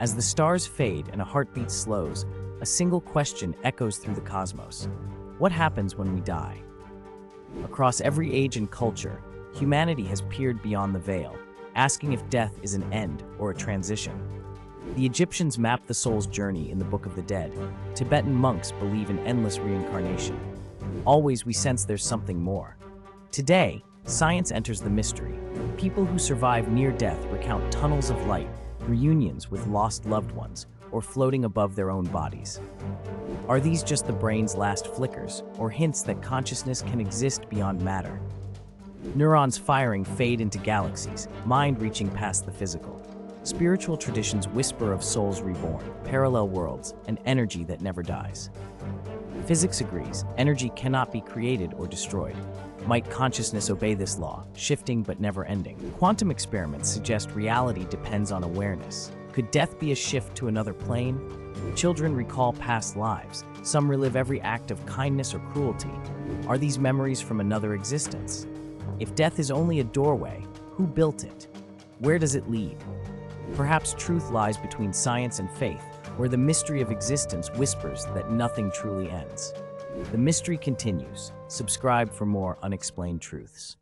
As the stars fade and a heartbeat slows, a single question echoes through the cosmos. What happens when we die? Across every age and culture, humanity has peered beyond the veil, asking if death is an end or a transition. The Egyptians mapped the soul's journey in the Book of the Dead. Tibetan monks believe in endless reincarnation. Always we sense there's something more. Today, science enters the mystery. People who survive near death recount tunnels of light, reunions with lost loved ones, or floating above their own bodies. Are these just the brain's last flickers, or hints that consciousness can exist beyond matter? Neurons firing fade into galaxies, mind reaching past the physical. Spiritual traditions whisper of souls reborn, parallel worlds, and energy that never dies. Physics agrees, energy cannot be created or destroyed. Might consciousness obey this law, shifting but never ending? Quantum experiments suggest reality depends on awareness. Could death be a shift to another plane? Children recall past lives. Some relive every act of kindness or cruelty. Are these memories from another existence? If death is only a doorway, who built it? Where does it lead? Perhaps truth lies between science and faith, where the mystery of existence whispers that nothing truly ends. The mystery continues. Subscribe for more unexplained truths.